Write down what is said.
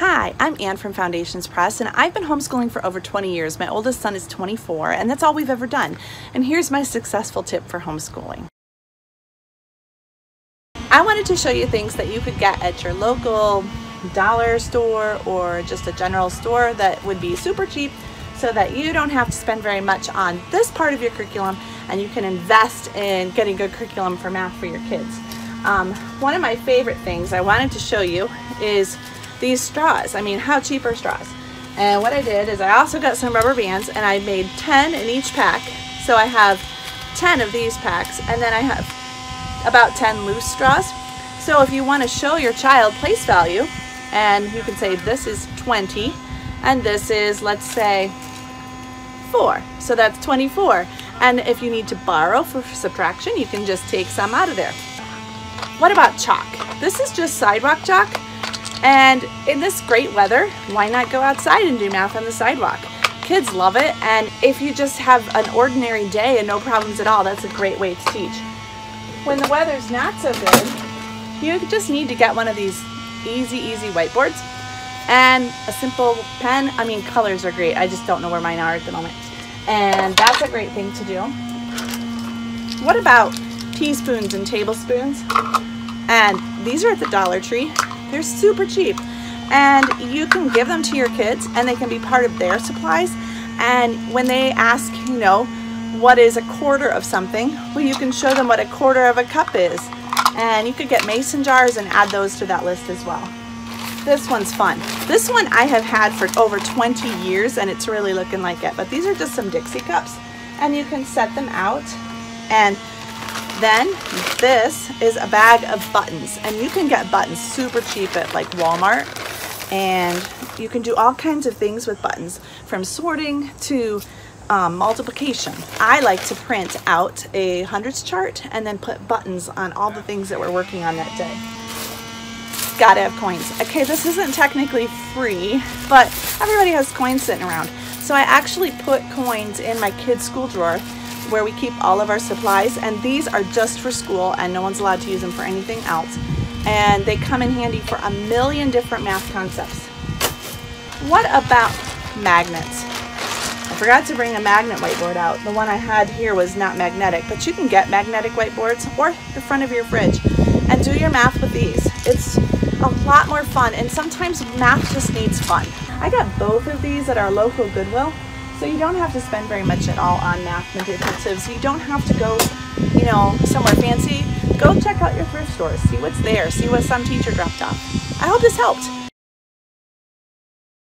Hi, I'm Ann from Foundations Press, and I've been homeschooling for over 20 years. My oldest son is 24, and that's all we've ever done. And here's my successful tip for homeschooling. I wanted to show you things that you could get at your local dollar store or just a general store that would be super cheap so that you don't have to spend very much on this part of your curriculum and you can invest in getting good curriculum for math for your kids. Um, one of my favorite things I wanted to show you is these straws. I mean, how cheap are straws? And what I did is I also got some rubber bands and I made 10 in each pack. So I have 10 of these packs and then I have about 10 loose straws. So if you want to show your child place value and you can say this is 20 and this is let's say 4 so that's 24 and if you need to borrow for subtraction you can just take some out of there what about chalk this is just sidewalk chalk and in this great weather why not go outside and do math on the sidewalk kids love it and if you just have an ordinary day and no problems at all that's a great way to teach when the weather's not so good you just need to get one of these easy easy whiteboards and a simple pen. I mean, colors are great. I just don't know where mine are at the moment. And that's a great thing to do. What about teaspoons and tablespoons? And these are at the Dollar Tree. They're super cheap. And you can give them to your kids and they can be part of their supplies. And when they ask, you know, what is a quarter of something, well, you can show them what a quarter of a cup is. And you could get mason jars and add those to that list as well. This one's fun. This one I have had for over 20 years and it's really looking like it. But these are just some Dixie cups and you can set them out and then this is a bag of buttons and you can get buttons super cheap at like Walmart and you can do all kinds of things with buttons from sorting to um, multiplication. I like to print out a hundreds chart and then put buttons on all the things that we're working on that day gotta have coins. Okay, this isn't technically free, but everybody has coins sitting around. So I actually put coins in my kids' school drawer where we keep all of our supplies, and these are just for school, and no one's allowed to use them for anything else. And they come in handy for a million different math concepts. What about magnets? I forgot to bring a magnet whiteboard out. The one I had here was not magnetic, but you can get magnetic whiteboards or the front of your fridge and do your math with these. It's a lot more fun and sometimes math just needs fun. I got both of these at our local Goodwill so you don't have to spend very much at all on math manipulatives. You don't have to go, you know, somewhere fancy. Go check out your thrift stores, see what's there, see what some teacher dropped off. I hope this helped.